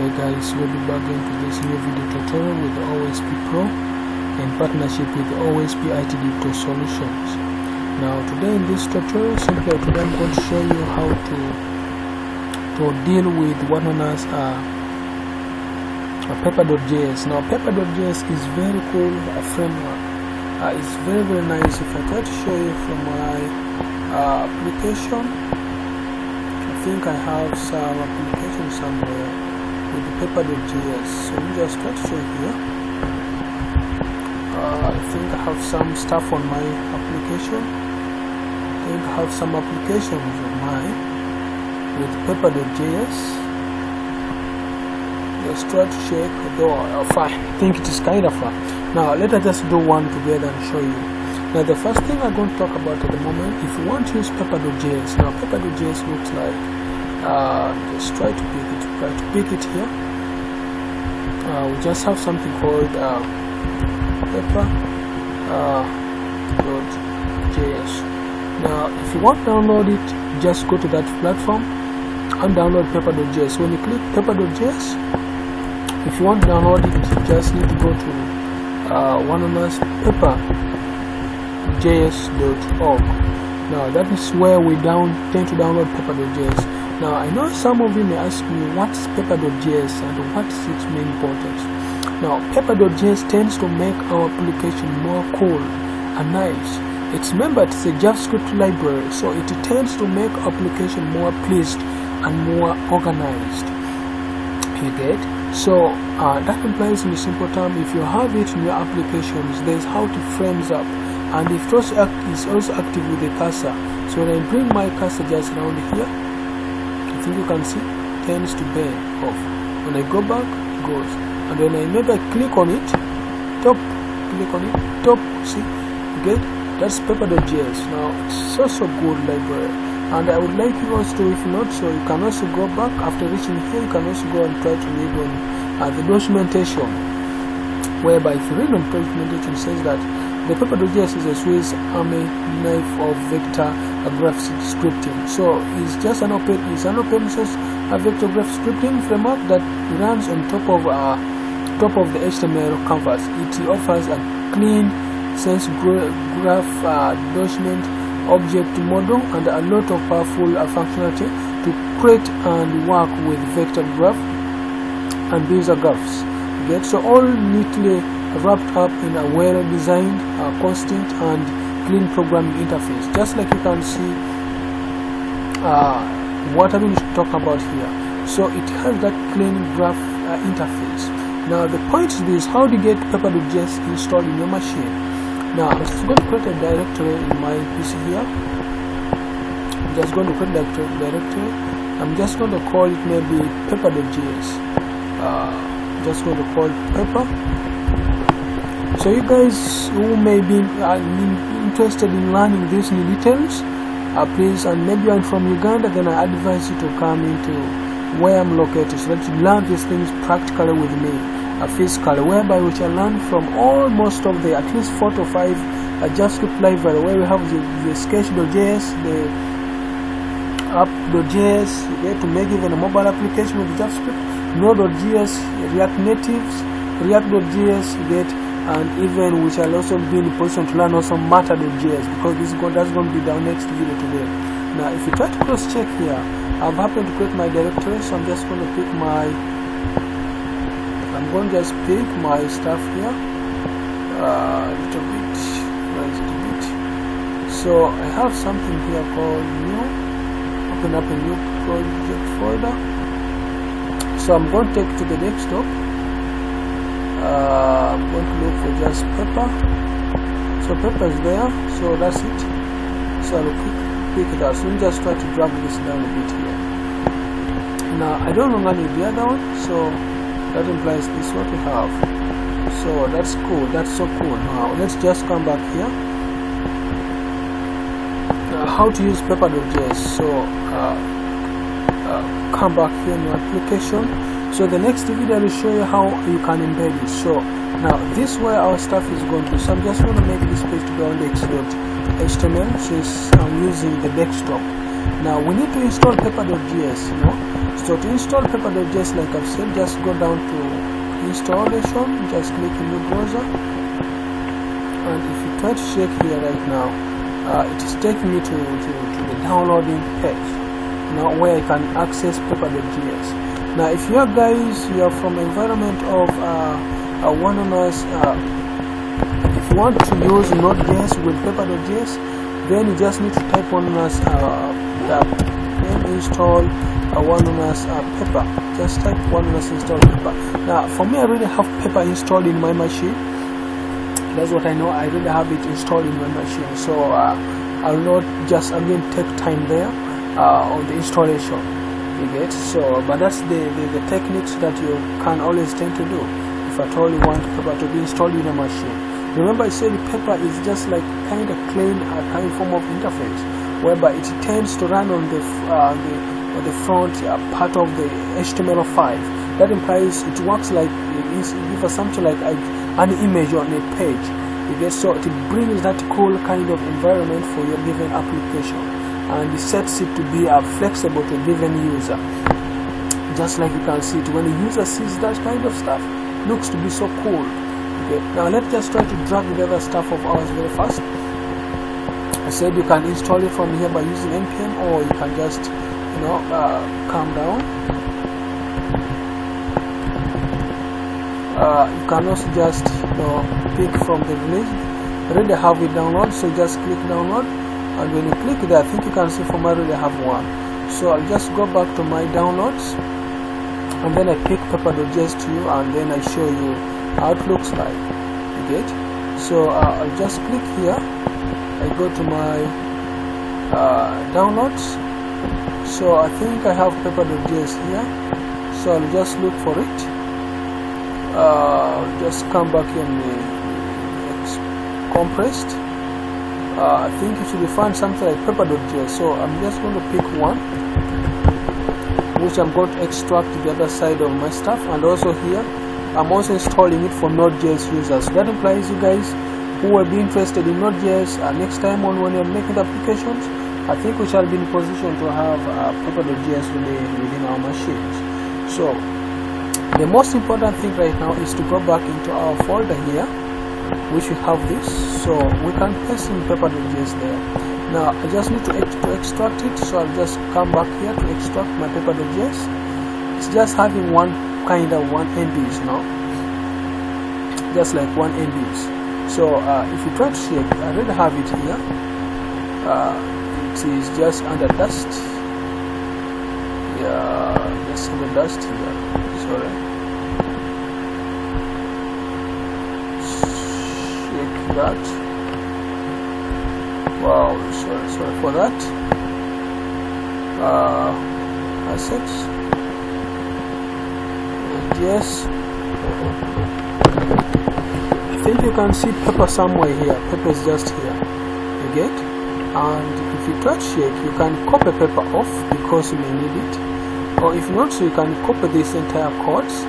Hey guys, we'll be back into this new video tutorial with OSP Pro in partnership with OSP IT Digital Solutions. Now today in this tutorial, simply today I'm going to show you how to to deal with what known as uh, Paper.js. Now Paper.js is very cool a framework. Uh, it's very very nice. If I try to show you from my uh, application, I think I have some application somewhere with the Paper.js. So me just try to show here. Uh, I think I have some stuff on my application. I think I have some applications of mine with Paper.js. Let's try to check though uh. I think it is kind of fun. Now let us just do one together and show you. Now the first thing I'm going to talk about at the moment, if you want to use Paper.js, now Paper.js looks like uh, just try to pick it try to pick it here. Uh, we just have something called uh, pepper. Uh, .js now if you want to download it just go to that platform and download paper.js when you click paper.js if you want to download it you just need to go to uh, one of us paper.js.org now that is where we down tend to download paper.js now I know some of you may ask me what's paper.js and what is its main importance. Now paper.js tends to make our application more cool and nice. It's remember it's a JavaScript library so it tends to make application more pleased and more organized. You get? So uh, that implies in a simple term if you have it in your applications there's how to frames up and if it also is also active with the cursor. So when I bring my cursor just around here I think you can see tends to bear off. When I go back it goes. And when I maybe I click on it top click on it top see get that's paper.js now it's so so good library. And I would like you also to if not so you can also go back after reaching here you can also go and try to read on uh, the documentation. Whereby if you read on documentation says that the Paper.js is a Swiss Army knife of vector graph scripting. So it's just an open, it's an open source a vector graph scripting framework that runs on top of uh, top of the HTML canvas. It offers a clean sense graph uh, document object model and a lot of powerful uh, functionality to create and work with vector graph and user graphs. So all neatly wrapped up in a well-designed, uh, constant and clean programming interface. Just like you can see uh, what I'm going to talk about here. So it has that clean graph uh, interface. Now the point is this, how do you get Paper.js installed in your machine? Now I'm just going to create a directory in my PC here. I'm just going to create a directory. I'm just going to call it maybe Paper.js. Uh, just going to call it Pepper so you guys who may be uh, interested in learning these new details uh, please and maybe you're from uganda then i advise you to come into where i'm located so that you learn these things practically with me uh, physically whereby we shall learn from almost of the at least four to five uh, javascript library where we have the, the sketch.js the app.js get to make even a mobile application with javascript node.js react natives react.js get and even we shall also be in a position to learn also matter.js because this is going, that's going to be our next video today now if you try to cross check here i've happened to create my directory so i'm just going to pick my i'm going to just pick my stuff here. Uh, a little bit a little bit so i have something here called new open up a new project folder. So i'm going to take to the desktop uh, I'm going to look for just pepper. So pepper is there so that's it. So I'll pick, pick it up. So me just try to drag this down a bit here. Now I don't need the other one so that implies this is what we have. So that's cool that's so cool. Now let's just come back here. Now, how to use pepper.js so uh, uh, come back here in your application so the next video will show you how you can embed it. So now this where our stuff is going to so I'm just going to make this page to be on the X.html since I'm using the desktop. Now we need to install paper.js you know? So to install paper.js like I've said just go down to installation just click new browser. And if you try to check here right now uh, it is taking me to, to, to the downloading page now where I can access paper.js now if you are guys you are from environment of uh, uh, one on us uh, if you want to use node.js with paper.js then you just need to type on us uh, then install uh, one on us uh, pepper just type one on us install pepper now for me I really have pepper installed in my machine. That's what I know. I really have it installed in my machine. So uh, I'll not just again take time there uh, on the installation you get so but that's the, the, the techniques that you can always tend to do. If at all you want pepper to be installed in a machine. Remember I said paper is just like kind of clean of form of interface whereby it tends to run on the, uh, the on the front uh, part of the HTML5 that implies it works like give us something like a, an image on a page. You get so it brings that cool kind of environment for your given application and it sets it to be uh, flexible to a given user. Just like you can see it when the user sees that kind of stuff looks to be so cool. Okay now let's just try to drag the other stuff of ours very fast. I said you can install it from here by using npm or you can just you know uh, calm down. Uh, you can also just you know pick from the release already have it download so just click download and when you click there I think you can see from I already have one. So I'll just go back to my downloads and then I pick paper.js to you and then I show you how it looks like. You get? So uh, I'll just click here. I go to my uh, downloads. So I think I have paper.js here. So I'll just look for it. Uh, just come back in the compressed uh, I think you should find something like paper.js so I'm just going to pick one which I'm going to extract to the other side of my stuff. And also here I'm also installing it for Node.js users. So that implies you guys who will be interested in Node.js uh, next time on when you're making applications I think we shall be in position to have uh, paper.js within our machines. So the most important thing right now is to go back into our folder here we have this so we can paste in paper.js there. Now I just need to, ex to extract it so I'll just come back here to extract my paper.js it's just having one kind of one MBs you know just like one MBs. So uh, if you try to check I already have it here. Uh, it is just under dust. Yeah just under dust here. Sorry check that. Wow sorry sorry for that. Uh, assets. Yes. I think you can see pepper somewhere here. Pepper is just here. You get? And if you touch it you can copy pepper off because you may need it. Or if not so you can copy this entire codes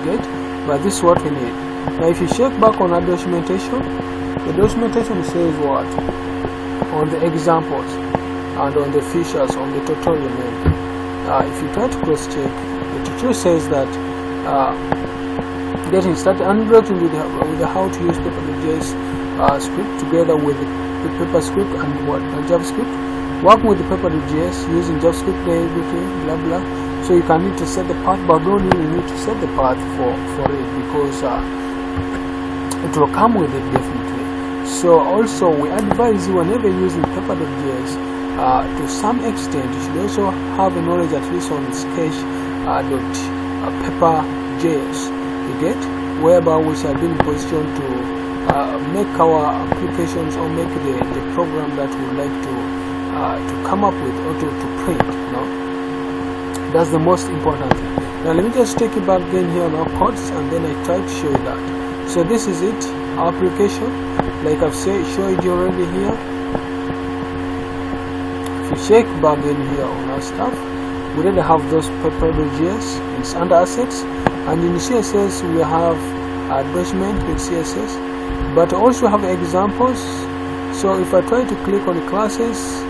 you get? But this is what we need now if you check back on our documentation the documentation says what? On the examples and on the features on the tutorial uh, if you try to cross check the tutorial says that uh, getting started unblocking with, with the how to use paper.js uh, script together with the paper script and what and javascript. Working with the paper.js using javascript everything blah blah. So you can need to set the path but don't really need to set the path for for it because uh, it will come with it definitely. So also we advise you whenever using paper.js uh, to some extent you should also have a knowledge at least on sketch uh, dot uh, paper.js you get? Whereby we shall be in position to uh, make our applications or make the, the program that we like to uh, to come up with or to, to print you know? That's the most important thing. Now let me just take you back again here on our codes and then I try to show you that so this is it our application. Like I've said showed you already here. If you check back in here on our stuff. We already have those paper.js it's under assets. And in css we have a document with css but also have examples. So if i try to click on classes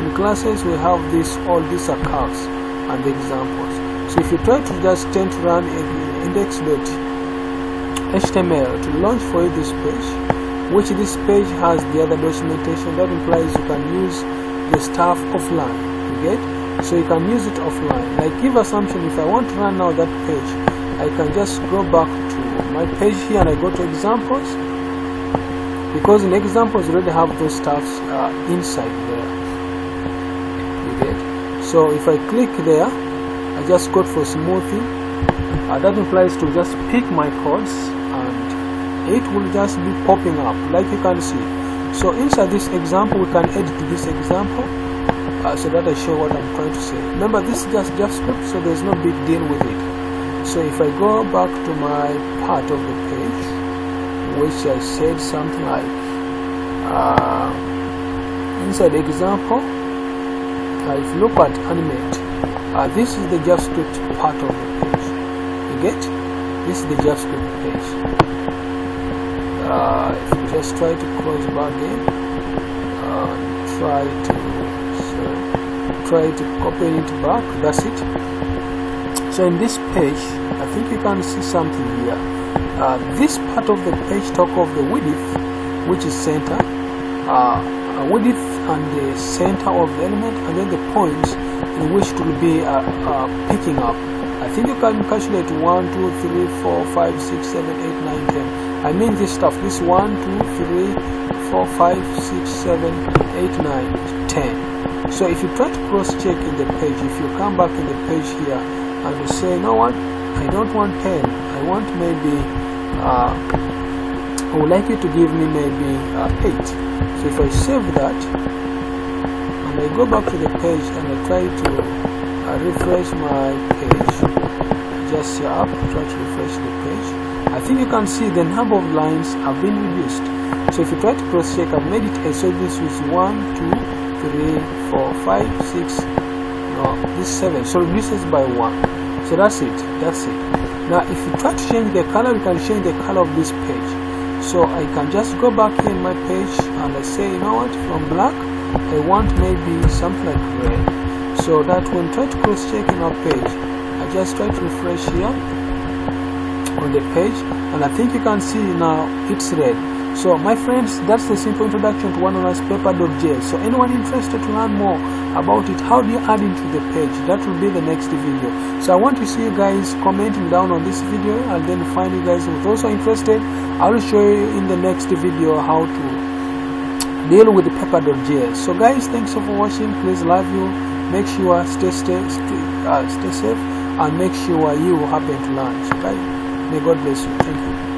in classes we have this all these are and examples. So if you try to just tend to run index.html to launch for you this page which this page has the other documentation that implies you can use the stuff offline you get so you can use it offline. Like give assumption if I want to run now that page I can just go back to my page here and I go to examples because in examples already have those stuffs uh, inside there you get so if I click there I just go for smoothing uh, that implies to just pick my codes and it will just be popping up like you can see. So inside this example we can edit this example uh, so that I show what I'm trying to say. Remember this is just JavaScript so there's no big deal with it. So if I go back to my part of the page which I said something like uh, inside example uh, if you look at animate uh, this is the JavaScript part of the page. You get this is the JavaScript page uh, if you just try to close back in uh, try to try to copy it back that's it. So in this page I think you can see something here. Uh, this part of the page talk of the width which is center. Uh, width and the center of the element and then the points in which it will be uh, uh, picking up. I think you can calculate 1 2 3 4 5 6 7 8 9 10 I mean this stuff. This 1 2 3 4 5 6 7 8 9 10 so if you try to cross check in the page if you come back in the page here and you say you know what? I don't want 10 I want maybe uh, I would like you to give me maybe uh, 8 so if I save that and I go back to the page and I try to uh, refresh my page. Just up try to refresh the page. I think you can see the number of lines have been reduced. So if you try to cross check I've made it a this is 1 2 3 4 5 6 no this 7 so reduces by 1 so that's it. That's it. Now if you try to change the color you can change the color of this page so I can just go back here in my page and I say you know what from black I want maybe something like red so that when try to cross check in our page I just try to refresh here on the page and I think you can see now it's red so my friends that's the simple introduction to one known as paper.js so anyone interested to learn more about it how do you add into the page? That will be the next video. So I want to see you guys commenting down on this video and then find you guys who are also interested. I will show you in the next video how to deal with the paper.js so guys thanks for watching. Please love you. Make sure stay stay stay, uh, stay safe and make sure you happen to learn so guys may god bless you. Thank you